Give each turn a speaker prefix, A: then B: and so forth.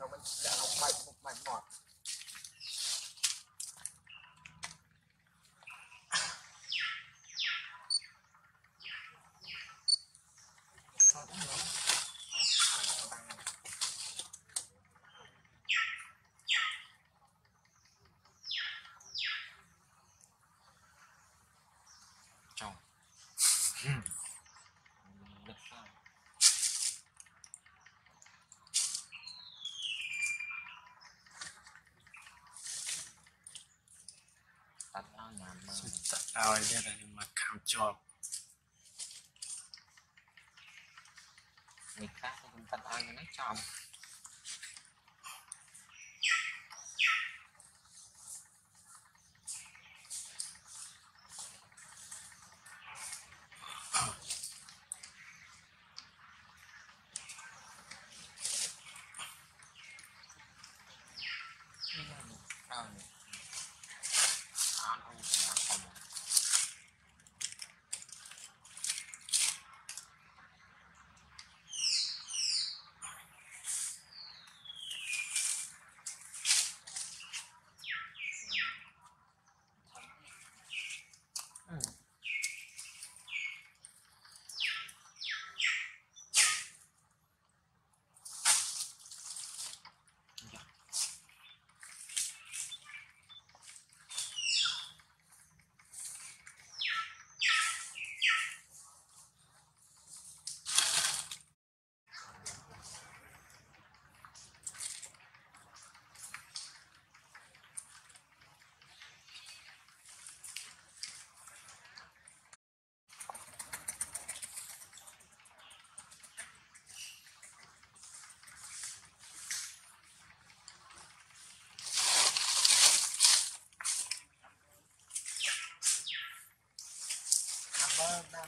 A: I know, when that might, my mark.
B: សុំតាក់ឲ្យនេះតែមកខំជាប់
A: នេះខ្លះខ្ញុំតាត់ឲ្យហ្នឹងចំ 大ริ่มหน้